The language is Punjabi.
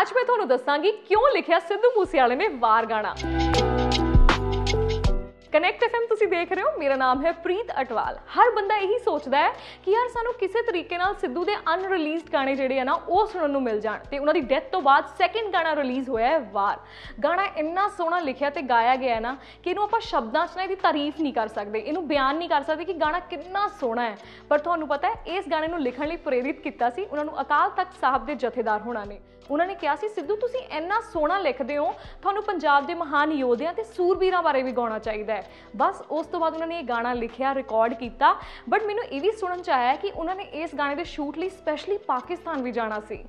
ਅੱਜ ਮੈਂ ਤੁਹਾਨੂੰ ਦੱਸਾਂਗੀ ਕਿਉਂ ਲਿਖਿਆ ਸਿੱਧੂ ਮੂਸੇਵਾਲੇ ਨੇ ਵਾਰ ਗਾਣਾ। ਤੁਸੀਂ ਦੇਖ ਰਹੇ ਹੋ, ਮੇਰਾ ਨਾਮ ਹੈ ਪ੍ਰੀਤ ਅਟਵਾਲ। ਹਰ ਬੰਦਾ ਇਹੀ ਸੋਚਦਾ ਹੈ ਕਿ ਯਾਰ ਸਾਨੂੰ ਕਿਸੇ ਤਰੀਕੇ ਨਾਲ ਸਿੱਧੂ ਦੇ ਅਨਰਿਲੀਜ਼ਡ ਗਾਣੇ ਜਿਹੜੇ ਆ ਨਾ, ਉਹ ਸੁਣਨ ਨੂੰ ਮਿਲ ਜਾਣ। ਤੇ ਉਹਨਾਂ ਦੀ ਡੈਥ ਤੋਂ ਬਾਅਦ ਸੈਕਿੰਡ ਗਾਣਾ ਰਿਲੀਜ਼ ਹੋਇਆ ਹੈ, ਵਾਰ। ਗਾਣਾ ਇੰਨਾ ਸੋਹਣਾ ਲਿਖਿਆ ਤੇ ਗਾਇਆ ਗਿਆ ਹੈ ਨਾ ਕਿ ਇਹਨੂੰ ਆਪਾਂ ਸ਼ਬਦਾਂ 'ਚ ਨਾ ਇਹਦੀ ਤਾਰੀਫ ਨਹੀਂ ਕਰ ਸਕਦੇ, ਇਹਨੂੰ ਬਿਆਨ ਨਹੀਂ ਕਰ ਸਕਦੇ ਕਿ ਗਾਣਾ ਕਿੰਨਾ ਸੋਹਣਾ ਹੈ। ਪਰ ਤੁਹਾਨੂੰ ਪਤਾ ਹੈ, ਇਸ ਗਾਣੇ ਨੂੰ ਲਿਖਣ ਲਈ ਪ੍ਰੇਰਿਤ ਕੀਤਾ ਸੀ ਉਹਨਾਂ ਨੂੰ ਅਕਾਲ ਤਖਤ ਸਾਹਿਬ ਦੇ ਜਥੇਦਾਰ ਹੋਣਾ ਨੇ। ਉਹਨਾਂ ਨੇ ਕਿਹਾ ਸੀ, ਸਿੱਧੂ, ਤੁਸੀਂ ਇੰਨਾ ਸੋਹਣਾ ਲਿਖਦੇ ਹੋ, ਤੁਹਾਨੂੰ ਪੰਜਾਬ ਦੇ ਮਹਾਨ ਯੋਧਿਆਂ ਤੇ ਸੂਰਬੀਰਾਂ ਬਾਰੇ ਵੀ ਗਾਉਣਾ ਚਾਹੀਦਾ ਹੈ। ਬਸ ਉਸ ਤੋਂ ਬਾਅਦ ਉਹਨਾਂ ਨੇ ਇਹ ਗਾਣਾ ਲਿਖਿਆ ਰਿਕਾਰਡ ਕੀਤਾ। ਬਟ ਮੈਨੂੰ ਇਹ ਵੀ ਸੁਣਨ ਚ ਆਇਆ ਕਿ ਉਹਨਾਂ ਨੇ ਇਸ ਗਾਣੇ ਦੇ ਸ਼ੂਟ ਲਈ ਸਪੈਸ਼ਲੀ ਪਾਕਿਸਤਾਨ ਵੀ ਜਾਣਾ ਸੀ।